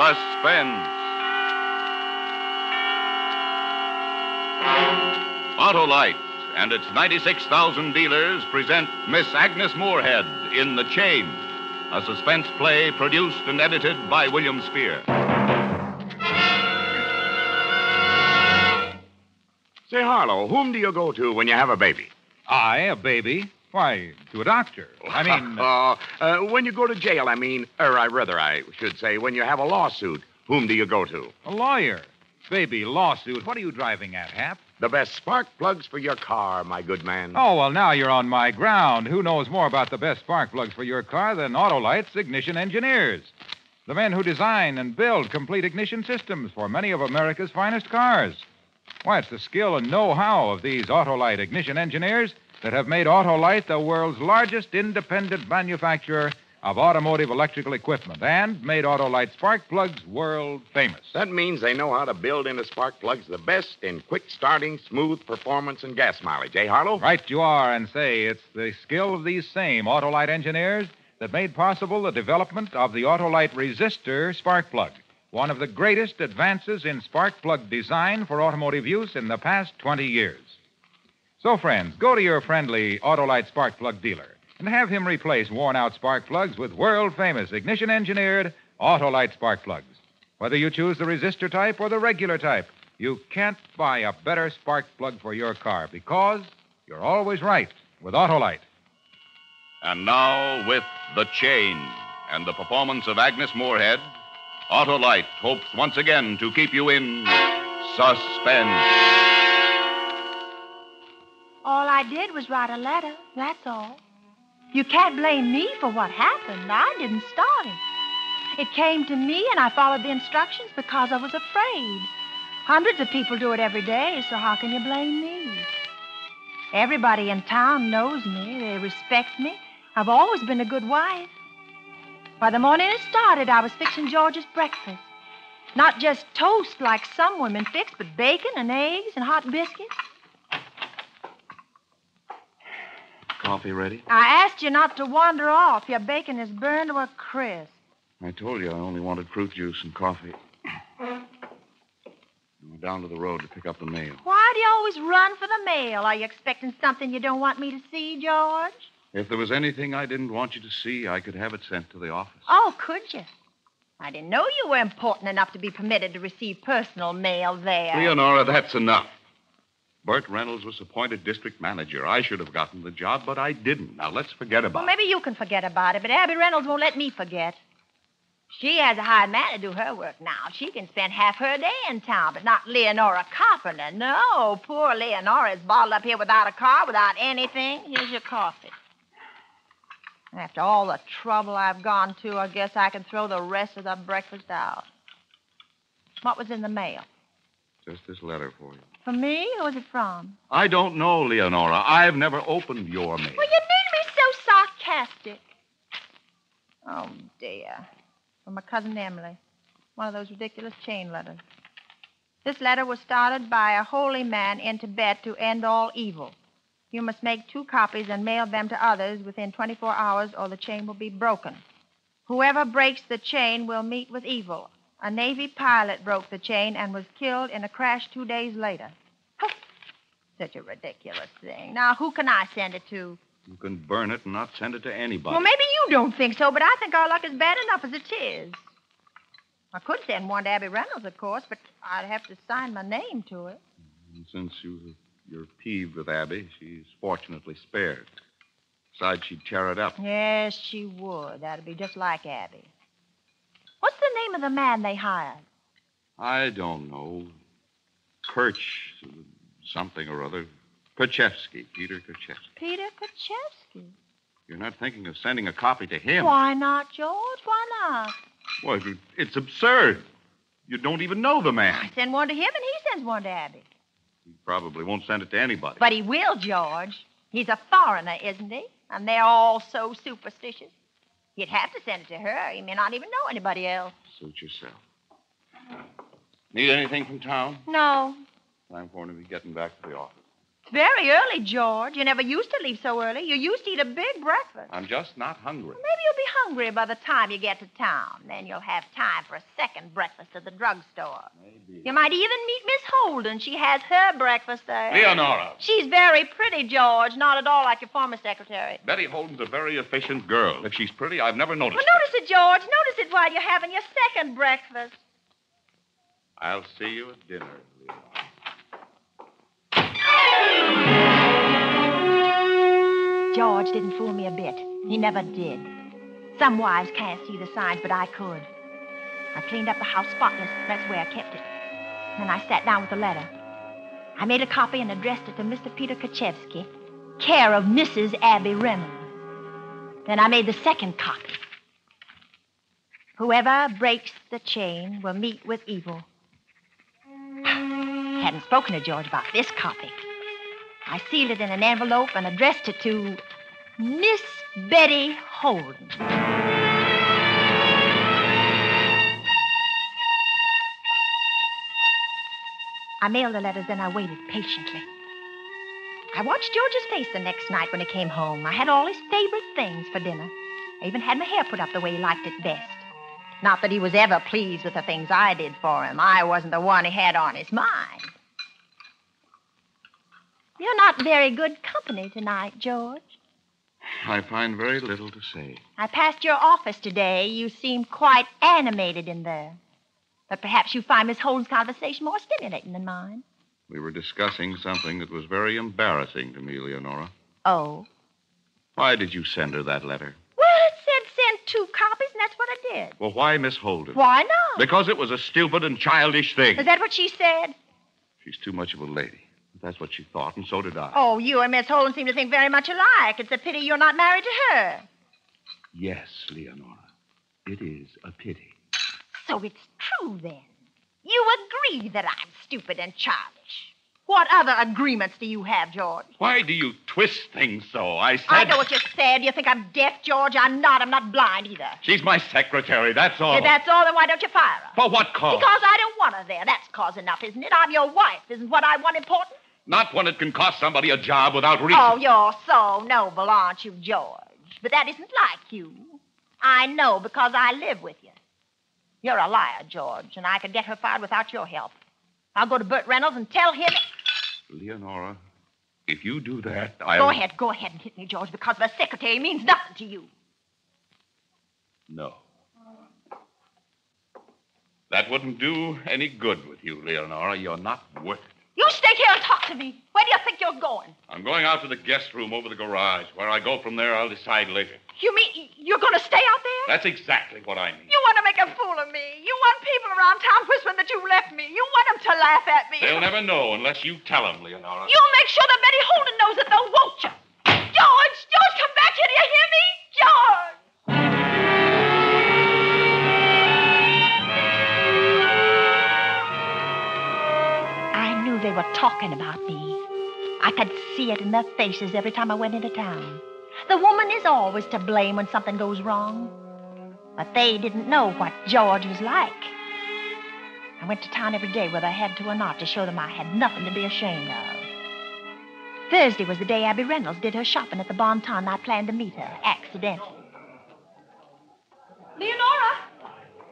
Suspense. Autolite and its 96,000 dealers present Miss Agnes Moorehead in The Chain, a suspense play produced and edited by William Spier. Say, Harlow, whom do you go to when you have a baby? I, a baby? Why, to a doctor. I mean, uh, uh, when you go to jail, I mean, or I rather, I should say, when you have a lawsuit, whom do you go to? a lawyer. Baby, lawsuit. What are you driving at, Hap? The best spark plugs for your car, my good man. Oh, well, now you're on my ground. Who knows more about the best spark plugs for your car than Autolite's ignition engineers? The men who design and build complete ignition systems for many of America's finest cars. Why, it's the skill and know how of these Autolite ignition engineers that have made Autolite the world's largest independent manufacturer of automotive electrical equipment and made Autolite spark plugs world famous. That means they know how to build into spark plugs the best in quick starting, smooth performance, and gas mileage, eh, Harlow? Right you are, and say it's the skill of these same Autolite engineers that made possible the development of the Autolite resistor spark plug, one of the greatest advances in spark plug design for automotive use in the past 20 years. So, friends, go to your friendly Autolite spark plug dealer and have him replace worn out spark plugs with world famous ignition engineered Autolite spark plugs. Whether you choose the resistor type or the regular type, you can't buy a better spark plug for your car because you're always right with Autolite. And now, with The Chain and the performance of Agnes Moorehead, Autolite hopes once again to keep you in suspense. I did was write a letter, that's all. You can't blame me for what happened. I didn't start it. It came to me, and I followed the instructions because I was afraid. Hundreds of people do it every day, so how can you blame me? Everybody in town knows me. They respect me. I've always been a good wife. By the morning it started, I was fixing George's breakfast. Not just toast like some women fix, but bacon and eggs and hot biscuits. Coffee ready? I asked you not to wander off. Your bacon is burned to a crisp. I told you I only wanted fruit juice and coffee. Down to the road to pick up the mail. Why do you always run for the mail? Are you expecting something you don't want me to see, George? If there was anything I didn't want you to see, I could have it sent to the office. Oh, could you? I didn't know you were important enough to be permitted to receive personal mail there. Leonora, that's enough. Bert Reynolds was appointed district manager. I should have gotten the job, but I didn't. Now let's forget about it. Well, maybe you can forget about it, but Abby Reynolds won't let me forget. She has a hired man to do her work now. She can spend half her day in town, but not Leonora Carpenter. No, poor Leonora is bottled up here without a car, without anything. Here's your coffee. After all the trouble I've gone to, I guess I can throw the rest of the breakfast out. What was in the mail? Just this letter for you. For me? Who was it from? I don't know, Leonora. I've never opened your mail. Well, you need be so sarcastic. Oh, dear. From my cousin Emily. One of those ridiculous chain letters. This letter was started by a holy man in Tibet to end all evil. You must make two copies and mail them to others within 24 hours, or the chain will be broken. Whoever breaks the chain will meet with evil. A Navy pilot broke the chain and was killed in a crash two days later. Huh. Such a ridiculous thing. Now, who can I send it to? You can burn it and not send it to anybody. Well, maybe you don't think so, but I think our luck is bad enough as it is. I could send one to Abby Reynolds, of course, but I'd have to sign my name to it. And since you, you're peeved with Abby, she's fortunately spared. Besides, she'd tear it up. Yes, she would. That'd be just like Abby. What's the name of the man they hired? I don't know. Kirch, something or other. Kerchevsky, Peter Kerchevsky. Peter Kaczewski. You're not thinking of sending a copy to him? Why not, George? Why not? Well, it- it's absurd. You don't even know the man. I send one to him and he sends one to Abby. He probably won't send it to anybody. But he will, George. He's a foreigner, isn't he? And they're all so superstitious. He'd have to send it to her. He may not even know anybody else. Suit yourself. Need anything from town? No. Time for him to be getting back to the office. Very early, George. You never used to leave so early. You used to eat a big breakfast. I'm just not hungry. Maybe you'll be hungry by the time you get to town. Then you'll have time for a second breakfast at the drugstore. Maybe. You might even meet Miss Holden. She has her breakfast there. Leonora. She's very pretty, George. Not at all like your former secretary. Betty Holden's a very efficient girl. If she's pretty, I've never noticed Well, notice it, George. Notice it while you're having your second breakfast. I'll see you at dinner, Leonora. George didn't fool me a bit. He never did. Some wives can't see the signs, but I could. I cleaned up the house spotless. That's where I kept it. Then I sat down with the letter. I made a copy and addressed it to Mr. Peter Kaczewski, care of Mrs. Abby Reynolds. Then I made the second copy. Whoever breaks the chain will meet with evil. Hadn't spoken to George about this copy. I sealed it in an envelope and addressed it to Miss Betty Holden. I mailed the letters, then I waited patiently. I watched George's face the next night when he came home. I had all his favorite things for dinner. I even had my hair put up the way he liked it best. Not that he was ever pleased with the things I did for him. I wasn't the one he had on his mind. You're not very good company tonight, George. I find very little to say. I passed your office today. You seemed quite animated in there. But perhaps you find Miss Holden's conversation more stimulating than mine. We were discussing something that was very embarrassing to me, Leonora. Oh? Why did you send her that letter? Well, it said send two copies, and that's what I did. Well, why Miss Holden? Why not? Because it was a stupid and childish thing. Is that what she said? She's too much of a lady. That's what she thought, and so did I. Oh, you and Miss Holden seem to think very much alike. It's a pity you're not married to her. Yes, Leonora. It is a pity. So it's true, then. You agree that I'm stupid and childish. What other agreements do you have, George? Why do you twist things so? I said. I know what you said. You think I'm deaf, George? I'm not. I'm not blind either. She's my secretary, that's all. If that's all, then why don't you fire her? For what cause? Because I don't want her there. That's cause enough, isn't it? I'm your wife. Isn't what I want important? Not when it can cost somebody a job without reason. Oh, you're so noble, aren't you, George? But that isn't like you. I know because I live with you. You're a liar, George, and I could get her fired without your help. I'll go to Bert Reynolds and tell him. Leonora, if you do that, I'll. Go ahead, go ahead and hit me, George, because the secretary means nothing to you. No. That wouldn't do any good with you, Leonora. You're not worth it. You stay here and talk to me. Where do you think you're going? I'm going out to the guest room over the garage. Where I go from there, I'll decide later. You mean you're going to stay out there? That's exactly what I mean. You want to make a fool of me. You want people around town whispering that you left me. You want them to laugh at me. They'll never know unless you tell them, Leonora. You'll make sure that Betty Holden knows it, though, won't you? George! George, come back here. Do you hear me? George! They were talking about me. I could see it in their faces every time I went into town. The woman is always to blame when something goes wrong. But they didn't know what George was like. I went to town every day, whether I had to or not, to show them I had nothing to be ashamed of. Thursday was the day Abby Reynolds did her shopping at the Bon Ton. I planned to meet her, accidentally. Leonora!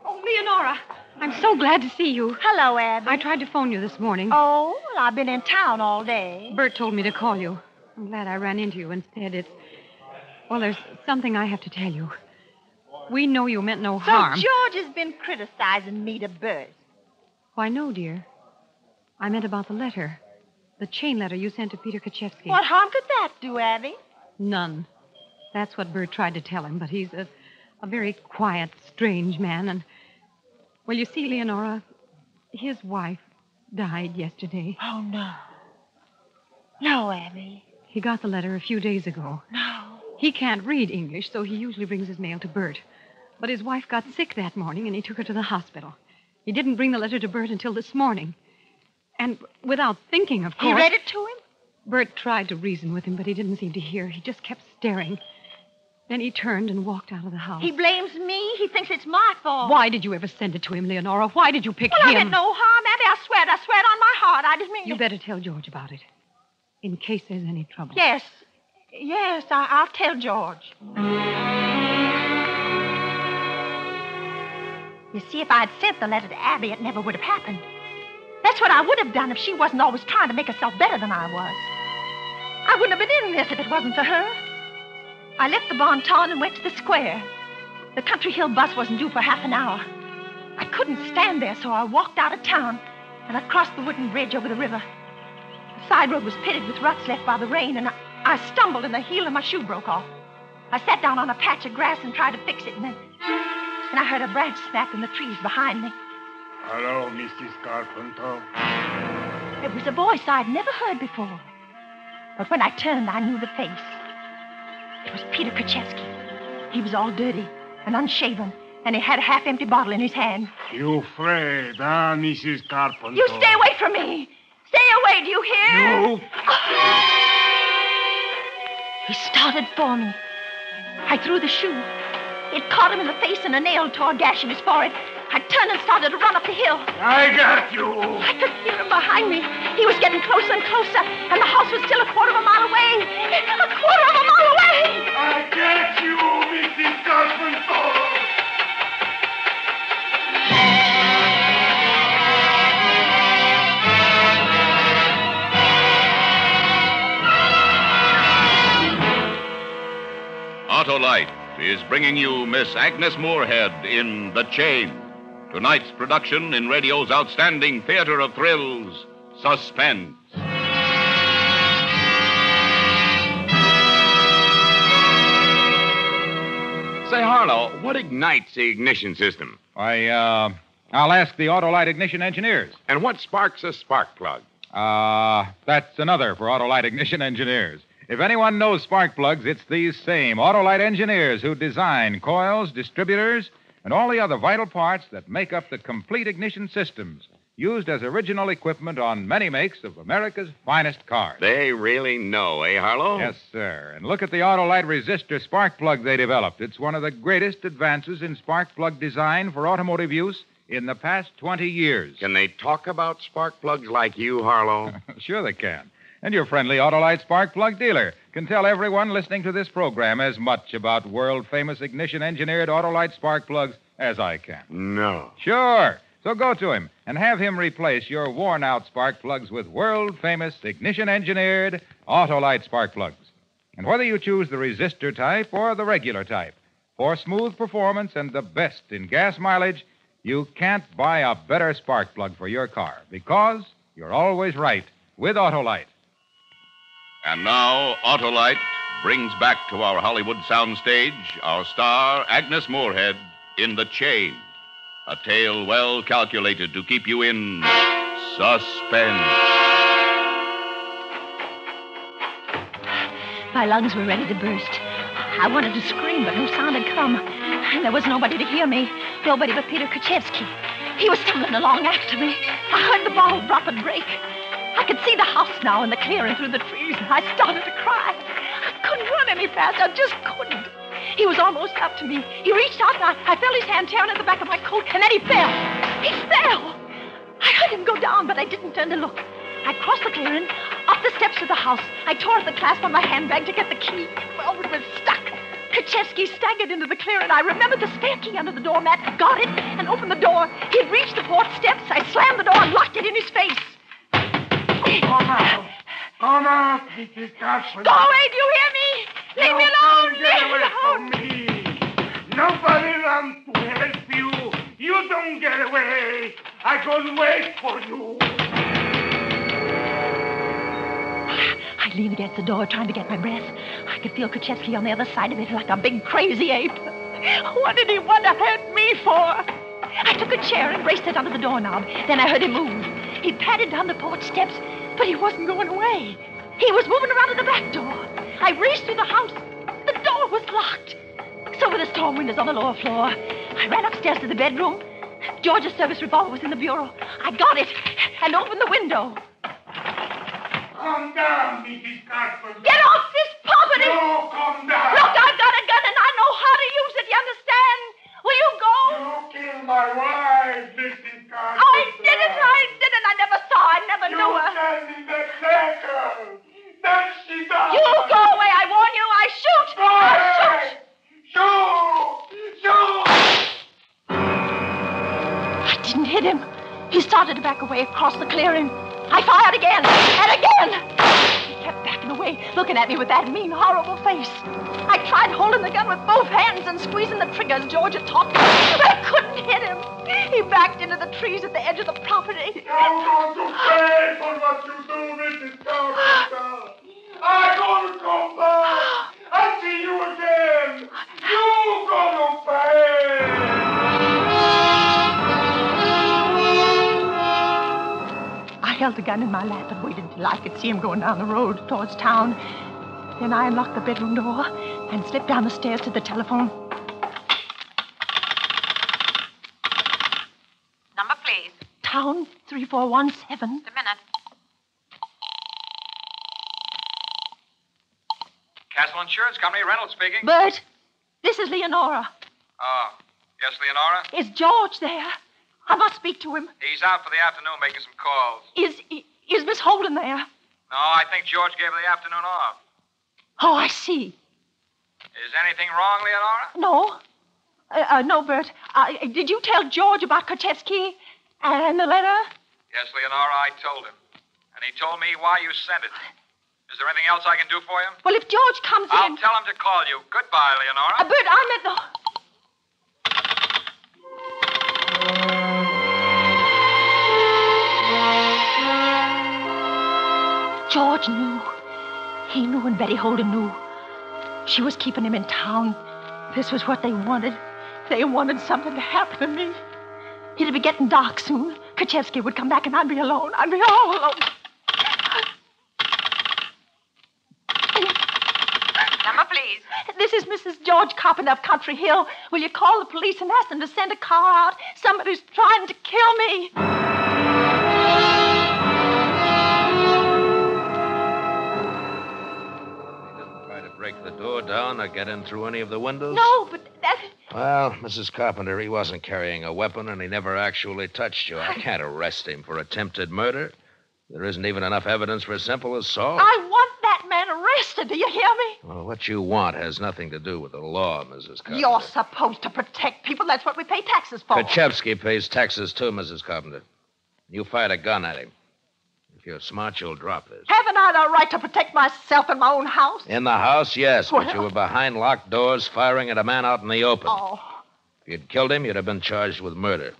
Oh, Leonora, I'm so glad to see you. Hello, Abby. I tried to phone you this morning. Oh, well, I've been in town all day. Bert told me to call you. I'm glad I ran into you instead. It's. Well, there's something I have to tell you. We know you meant no So harm. George has been criticizing me to Bert. Why, no, dear. I meant about the letter. The chain letter you sent to Peter Kaczewski. What harm could that do, Abby? None. That's what Bert tried to tell him, but he's a, a very quiet, strange man. And, well, you see, Leonora, his wife died yesterday. Oh, no. No, Abby. He got the letter a few days ago. No. He can't read English, so he usually brings his mail to Bert. But his wife got sick that morning, and he took her to the hospital. He didn't bring the letter to Bert until this morning. And without thinking, of course. He read it to him? Bert tried to reason with him, but he didn't seem to hear. He just kept staring. Then he turned and walked out of the house. He blames me. He thinks it's my fault. Why did you ever send it to him, Leonora? Why did you pick Well, I him? meant no harm, Abby. I swear it. I swear it on my heart. I just mean. You better tell George about it. in case there's any trouble. Yes. Yes, I, I'll tell George. You see, if I'd sent the letter to Abby, it never would have happened. That's what I would have done if she wasn't always trying to make herself better than I was. I wouldn't have been in this if it wasn't for her. I left the Bon Ton and went to the square. The Country Hill bus wasn't due for half an hour. I couldn't stand there, so I walked out of town and I crossed the wooden bridge over the river. The side road was pitted with ruts left by the rain, and I, I stumbled and the heel of my shoe broke off. I sat down on a patch of grass and tried to fix it, and then, and I heard a branch snap in the trees behind me. Hello, Mrs. Carpenter. It was a voice I'd never heard before. But when I turned, I knew the face. It was Peter Krachevsky. He was all dirty and unshaven, and he had a half empty bottle in his hand. You afraid, huh, Mrs. Carpenter? You stay away from me! Stay away, do you hear? You. He started for me. I threw the shoe. It caught him in the face, and a nail tore a gash in his forehead. I turned and started to run up the hill. I got you. I could hear him behind me. He was getting closer and closer, and the house was still a quarter of a mile away. Is bringing you Miss Agnes Moorehead in The Chain. Tonight's production in radio's outstanding theater of thrills, Suspense. Say, Harlow, what ignites the ignition system? I, uh, I'll ask the Autolite ignition engineers. And what sparks a spark plug? Uh, that's another for Autolite ignition engineers. If anyone knows spark plugs, it's these same Autolite engineers who design coils, distributors, and all the other vital parts that make up the complete ignition systems used as original equipment on many makes of America's finest cars. They really know, eh, Harlow? Yes, sir. And look at the Autolite resistor spark plug they developed. It's one of the greatest advances in spark plug design for automotive use in the past 20 years. Can they talk about spark plugs like you, Harlow? sure they can. And your friendly Autolite spark plug dealer can tell everyone listening to this program as much about world famous ignition engineered Autolite spark plugs as I can. no. Sure. So go to him and have him replace your worn out spark plugs with world famous ignition engineered Autolite spark plugs. And whether you choose the resistor type or the regular type, for smooth performance and the best in gas mileage, you can't buy a better spark plug for your car because you're always right with Autolite. And now, Autolite brings back to our Hollywood soundstage our star, Agnes Moorehead, in The Chain. A tale well calculated to keep you in suspense. My lungs were ready to burst. I wanted to scream, but no sound had come. And there was nobody to hear me. Nobody but Peter Kaczewski. He was stumbling along after me. I heard the ball drop and break. I could see the house now in the clearing through the trees, and I started to cry. I couldn't run any faster. I just couldn't. He was almost up to me. He reached out, and I, I felt his hand tearing at the back of my coat, and then he fell. He fell. I heard him go down, but I didn't turn to look. I crossed the clearing, up the steps of the house. I tore at the clasp on my handbag to get the key. Well, it was stuck. Kaczewski staggered into the clearing. I remembered the spare key under the doormat, got it, and opened the door. He had reached the porch steps. I slammed the door and locked it in his face. Come out, Mrs. Carpenter. Go away, do you hear me? Leave me alone! Get Leave me away from me. Nobody runs to help you. You don't get away. I go wait for you. I leaned against the door, trying to get my breath. I could feel Kaczewski on the other side of it like a big crazy ape. What did he want to hurt me for? I took a chair and braced it under the doorknob. Then I heard him move. He padded down the porch steps, but he wasn't going away. He was moving around to the back door. I raced through the house. The door was locked. So were the storm windows on the lower floor. I ran upstairs to the bedroom. George's service revolver was in the bureau. I got it and opened the window. Calm down, Mrs. Get off this property! No, calm down. Look, I've got a gun and I know how to use it, you understand? Will you go? You killed my wife, Mrs. Carpenter. I didn't. I didn't. I never saw. I never you knew her. You sent me the letter. Then she died. You go away. I warn you. I shoot. Go I shoot. Shoot. Shoot. I didn't hit him. He started to back away across the clearing. I fired again and again. He kept backing away, looking at me with that mean, horrible face. I tried holding the gun with both hands and squeezing the trigger as taught me, but I couldn't hit him. He backed into the trees at the edge of the property. I'm going to pay for what you do, Mrs. Carpenter. I'm going to come back. I'll see you again. You're going to pay. I held the gun in my lap and waited till I could see him going down the road towards town. Then I unlocked the bedroom door and slipped down the stairs to the telephone. Number, please. Town 3417. A minute. Castle Insurance Company, Reynolds speaking. Bert, this is Leonora. Oh, yes, Leonora? Is George there? I must speak to him. He's out for the afternoon making some calls. Is is Miss Holden there? No, I think George gave her the afternoon off. Oh, I see. Is anything wrong, Leonora? No. Uh, uh, no, Bert. Uh, did you tell George about Kochetsky and the letter? Yes, Leonora, I told him. And he told me why you sent it. Is there anything else I can do for you? Well, if George comes I'll in. tell him to call you. Goodbye, Leonora. Uh, Bert, I'm at the. George knew. He knew, and Betty Holden knew. She was keeping him in town. This was what they wanted. They wanted something to happen to me. It'd be getting dark soon. Kochevsky would come back, and I'd be alone. I'd be all alone. Number, please. This is Mrs. George Carpenter of Country Hill. Will you call the police and ask them to send a car out? Somebody's trying to kill me. Door down or get in through any of the windows? No, but that. Well, Mrs. Carpenter, he wasn't carrying a weapon and he never actually touched you. I can't arrest him for attempted murder. There isn't even enough evidence for a simple assault. I want that man arrested. Do you hear me? Well, what you want has nothing to do with the law, Mrs. Carpenter. You're supposed to protect people. That's what we pay taxes for. Kochevsky pays taxes too, Mrs. Carpenter. You fired a gun at him. You're smart, you'll drop this. Haven't I the right to protect myself in my own house? In the house, yes, but you were behind locked doors firing at a man out in the open. Oh, If you'd killed him, you'd have been charged with murder.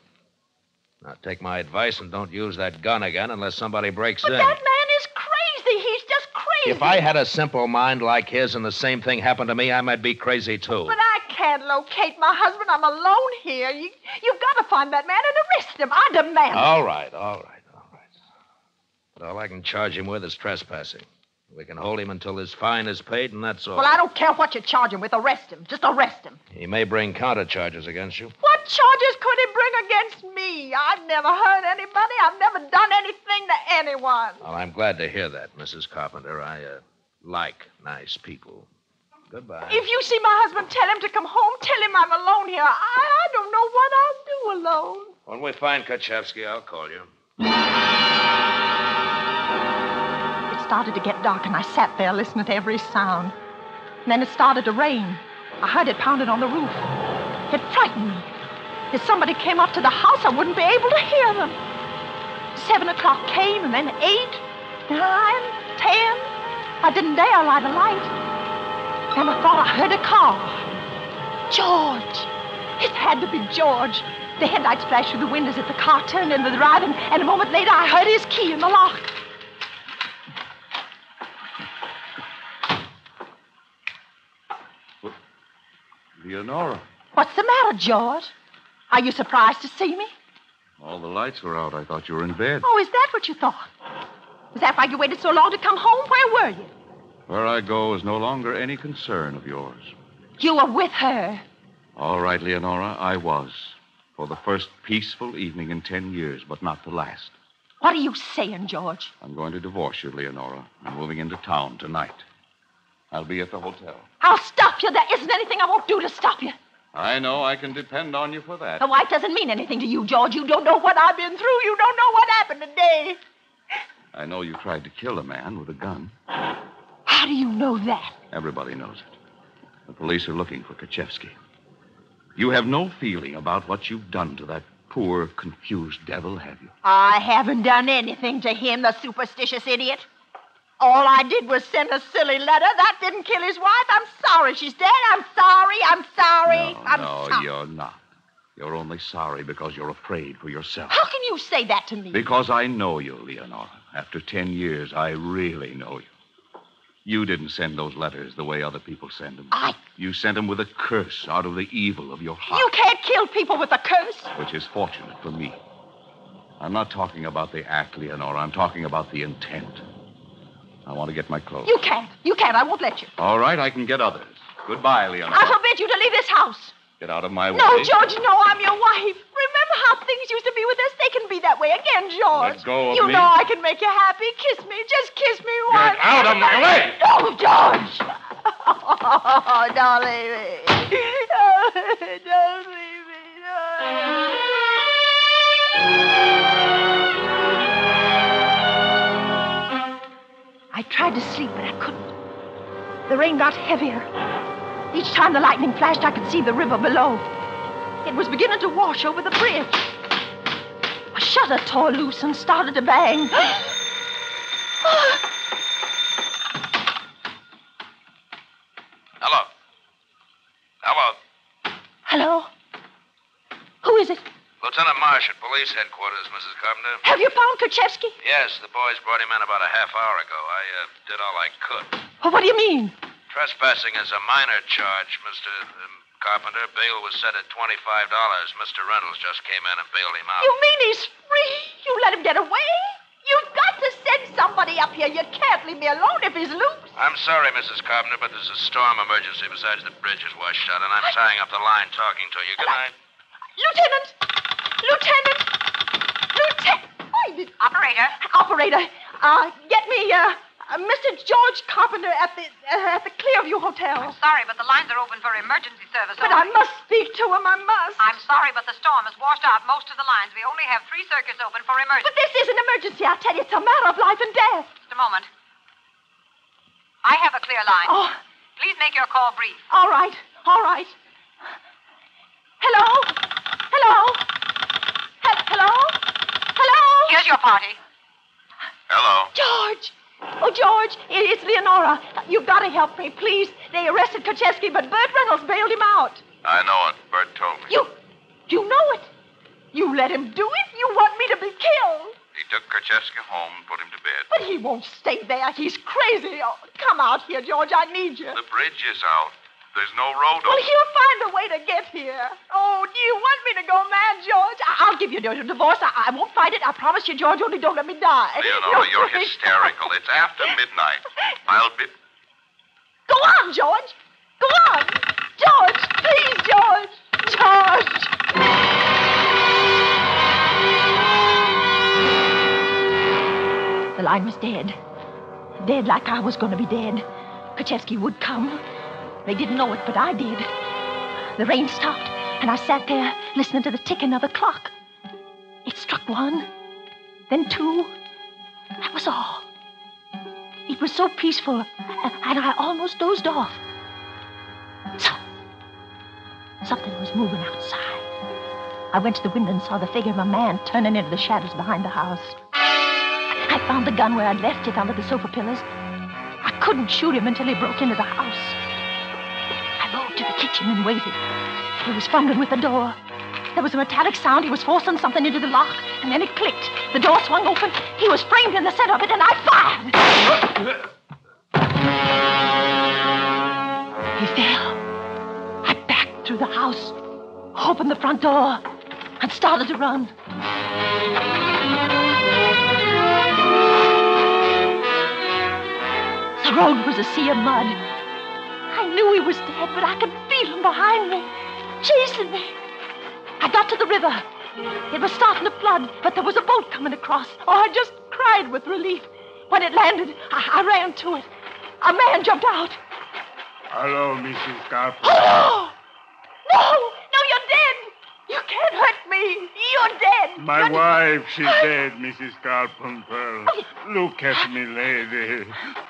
Now, take my advice and don't use that gun again unless somebody breaks but in. that man is crazy. He's just crazy. If I had a simple mind like his and the same thing happened to me, I might be crazy too. But I can't locate my husband. I'm alone here. You, you've got to find that man and arrest him. I demand. it. All right, all right, all right. But all I can charge him with is trespassing. We can hold him until his fine is paid, and that's all. Well, I don't care what you charge him with. Arrest him. Just arrest him. He may bring counter charges against you. What charges could he bring against me? I've never hurt anybody. I've never done anything to anyone. Well, I'm glad to hear that, Mrs. Carpenter. I uh, like nice people. Goodbye. If you see my husband, tell him to come home. Tell him I'm alone here. I, I don't know what I'll do alone. When we find Kochevsky, I'll call you. Started to get dark, and I sat there listening to every sound. And then it started to rain. I heard it pounding on the roof. It frightened me. If somebody came up to the house, I wouldn't be able to hear them. Seven o'clock came, and then eight, nine, ten. I didn't dare light a light. Then I thought I heard a car. George. It had to be George. The headlights flashed through the windows as the car turned into the drive, and, and a moment later I heard his key in the lock. Leonora, What's the matter, George? Are you surprised to see me? all the lights were out. I thought you were in bed. Oh, is that what you thought? Is that why you waited so long to come home? Where were you? Where I go is no longer any concern of yours. You were with her. All right, Leonora, I was. For the first peaceful evening in ten years, but not the last. What are you saying, George? I'm going to divorce you, Leonora. I'm moving into town tonight. I'll be at the hotel. I'll stop you. There isn't anything I won't do to stop you. I know I can depend on you for that. A wife doesn't mean anything to you, George. You don't know what I've been through. You don't know what happened today. I know you tried to kill a man with a gun. How do you know that? Everybody knows it. The police are looking for Kochevsky. You have no feeling about what you've done to that poor, confused devil, have you? I haven't done anything to him, the superstitious idiot. All I did was send a silly letter. That didn't kill his wife. I'm sorry she's dead. I'm sorry. I'm sorry. No, I'm no, sorry. you're not. You're only sorry because you're afraid for yourself. How can you say that to me? Because I know you, Leonora. After ten years, I really know you. You didn't send those letters the way other people send them. I. You sent them with a curse out of the evil of your heart. You can't kill people with a curse. Which is fortunate for me. I'm not talking about the act, Leonora. I'm talking about the intent. I want to get my clothes. You can't. You can't. I won't let you. All right, I can get others. Goodbye, Leonora. I forbid you to leave this house. Get out of my way. No, George, no, I'm your wife. Remember how things used to be with us? They can be that way again, George. Let go of you me. know I can make you happy. Kiss me. Just kiss me once. out of my way. No, George. Oh, don't leave me. Don't leave me. I tried to sleep, but I couldn't. The rain got heavier. Each time the lightning flashed, I could see the river below. It was beginning to wash over the bridge. A shutter tore loose and started to bang. Oh, Hello. Hello. Hello? Who is it? Lieutenant Marsh at police headquarters, Mrs. Carpenter. Have you found Kerchevsky? Yes, the boys brought him in about a half hour ago. I uh, did all I could. Well, what do you mean? Trespassing is a minor charge, Mr. Um, Carpenter. Bail was set at $25. Mr. Reynolds just came in and bailed him out. You mean he's free? You let him get away? You've got to send somebody up here. You can't leave me alone if he's loose. I'm sorry, Mrs. Carpenter, but there's a storm emergency besides the bridge is washed out, and I'm tying up the line talking to you. Good night. Lieutenant! Lieutenant! Lieutenant! Operator. Operator, uh, get me, uh, uh, Mr. George Carpenter at the uh, at the Clearview Hotel. I'm Sorry, but the lines are open for emergency service. But I must speak to him. I must. I'm sorry, but the storm has washed out most of the lines. We only have three circuits open for emergency. But this is an emergency. I tell you, it's a matter of life and death. Just a moment. I have a clear line. Oh, Please make your call brief. all right, all right. Hello, hello, He- hello, hello. Here's your party. Hello. George. Oh, George, it's Leonora. You've got to help me, please. They arrested Kocheski, but Bert Reynolds bailed him out. I know it. Bert told me. You, you know it. You let him do it. You want me to be killed. He took Kercheska home and put him to bed. But he won't stay there. He's crazy. Oh, come out here, George. I need you. The bridge is out. There's no road Well, he'll find a way to get here. Oh, do you want me to go mad, George? I- I'll give you a divorce. I-, I won't fight it. I promise you, George. Only don't let me die. Leonora, No, you're please. hysterical. It's after midnight. I'll be. Go on, George. Go on. George, please, George. George. The line was dead. Dead like I was going to be dead. Kochevsky would come. They didn't know it, but I did. The rain stopped, and I sat there listening to the ticking of the clock. It struck one, then two. That was all. It was so peaceful, and I almost dozed off. So, something was moving outside. I went to the window and saw the figure of a man turning into the shadows behind the house. I found the gun where I'd left it under the sofa pillars. I couldn't shoot him until he broke into the house. Kitchen and waited. He was fumbling with the door. There was a metallic sound. He was forcing something into the lock, and then it clicked. The door swung open. He was framed in the center of it, and I fired. He fell. I backed through the house, opened the front door, and started to run. The road was a sea of mud. I knew he was dead, but I could feel him behind me, chasing me. I got to the river. It was starting to flood, but there was a boat coming across. Oh, I just cried with relief. When it landed, I, I ran to it. A man jumped out. Hello, Mrs. Carpenter. Oh! No! No, you're dead! You can't hurt me! You're dead! My wife, she's dead, Mrs. Carpenter. Look at me, lady.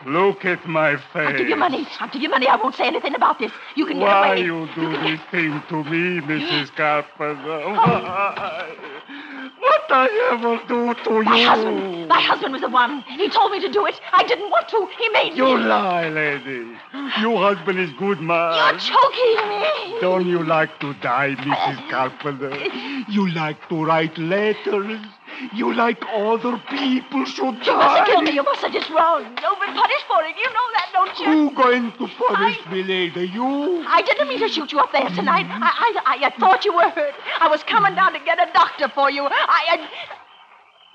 Look at my face. I'll give you money. I'll give you money. I won't say anything about this. You can get away. Why you do can this thing to me, Mrs. Carpenter? Oh. Why? What I ever do to you? My husband. My husband was the one. He told me to do it. I didn't want to. He made You me. You lie, lady. Your husband is good man. You're choking me. Don't you like to die, Mrs. Carpenter? You like to write letters. You like other people should You mustn't kill me. die. You mustn't. It's wrong. You'll be punished for it. You know that, don't you? Who going to punish me, lady? You? I didn't mean to shoot you up there tonight. I, I, I thought you were hurt. I was coming down to get a doctor for you. I, I,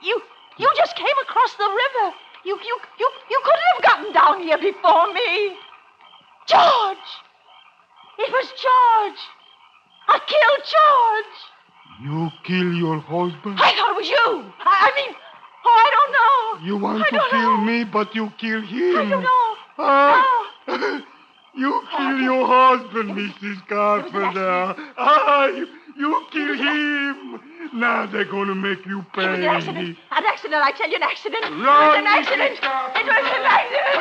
you, you just came across the river. You, you, you, you couldn't have gotten down here before me. George! It was George. I killed George. You kill your husband? I thought it was you. I, I mean, oh, I don't know. You want I to kill know. me, but you kill him. I don't know. Ah, you kill your husband, Mrs. Carpenter. Ah, you, you kill him. Now they're going to make you pay. It was an accident. An accident. I tell you, an accident. it was an accident. It was an accident. It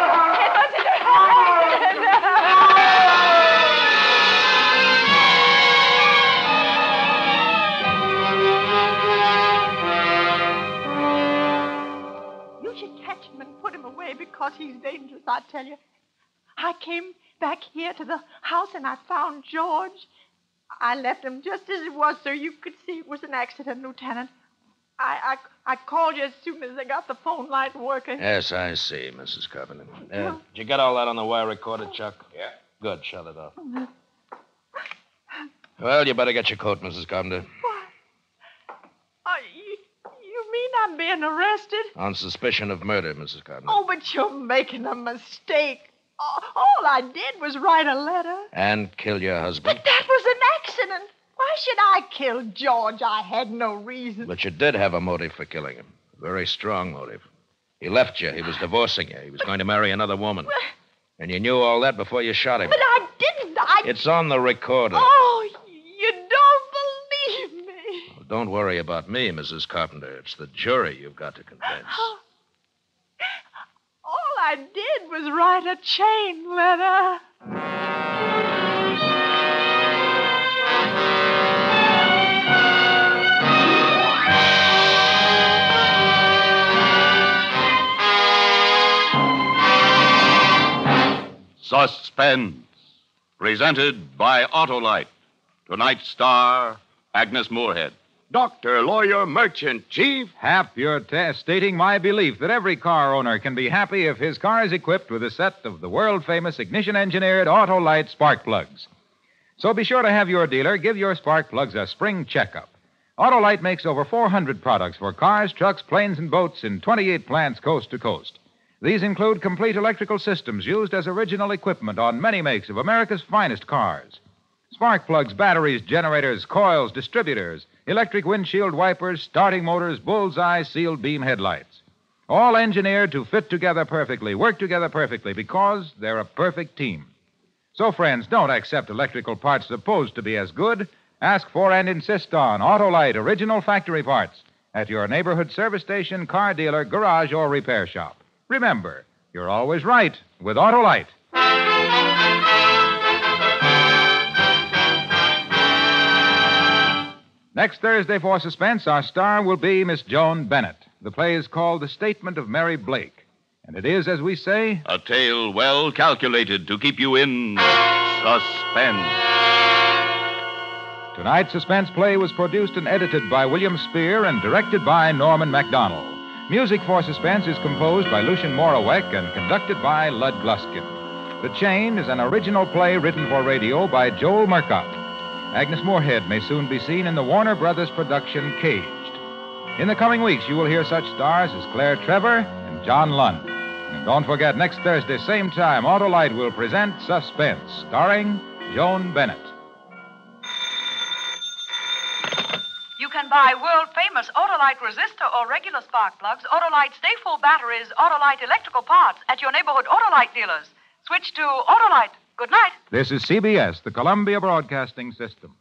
was an accident. He's dangerous, I tell you. I came back here to the house and I found George. I left him just as it was so you could see it was an accident, Lieutenant. I, I, I called you as soon as I got the phone light working. Yes, I see, Mrs. Carpenter. Uh, did you get all that on the wire recorder, Chuck? Yeah. Good. Shut it off. Well, you better get your coat, Mrs. Carpenter. Uh, you, you mean I'm being arrested? On suspicion of murder, Mrs. Carpenter. Oh, but you're making a mistake. All, I did was write a letter. And kill your husband. But that was an accident. Why should I kill George? I had no reason. But you did have a motive for killing him. A very strong motive. He left you. He was divorcing you. He was going to marry another woman. And you knew all that before you shot him. But I didn't. I. It's on the recorder. Oh, Well, don't worry about me, Mrs. Carpenter. It's the jury you've got to convince. All I did was write a chain letter. Suspense. Presented by Autolite. Tonight's star, Agnes Moorehead. Doctor, lawyer, merchant, chief. Hap, you're ta stating my belief that every car owner can be happy if his car is equipped with a set of the world famous ignition engineered Autolite spark plugs. So be sure to have your dealer give your spark plugs a spring checkup. Autolite makes over 400 products for cars, trucks, planes, and boats in 28 plants coast to coast. These include complete electrical systems used as original equipment on many makes of America's finest cars. Spark plugs, batteries, generators, coils, distributors, electric windshield wipers, starting motors, bullseye sealed beam headlights. All engineered to fit together perfectly, work together perfectly, because they're a perfect team. So, friends, don't accept electrical parts supposed to be as good. Ask for and insist on Autolite original factory parts at your neighborhood service station, car dealer, garage, or repair shop. Remember, you're always right with Autolite. Next Thursday for Suspense, our star will be Miss Joan Bennett. The play is called The Statement of Mary Blake. And it is, as we say, A tale well calculated to keep you in suspense. Tonight's suspense play was produced and edited by William Spier and directed by Norman Macdonnell. Music for Suspense is composed by Lucien Moraweck and conducted by Lud Gluskin. The Chain is an original play written for radio by Joel Murcott. Agnes Moorehead may soon be seen in the Warner Brothers production Caged. In the coming weeks, you will hear such stars as Claire Trevor and John Lund. And don't forget, next Thursday, same time, Autolite will present Suspense, starring Joan Bennett. You can buy world famous Autolite resistor or regular spark plugs, Autolite stay full batteries, Autolite electrical parts at your neighborhood Autolite dealers. Switch to Autolite. Good night. This is CBS, the Columbia Broadcasting System.